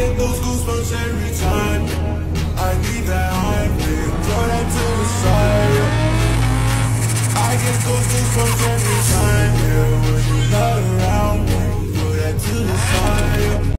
get those goosebumps every time. I need that high. throw that to the side. I get those goosebumps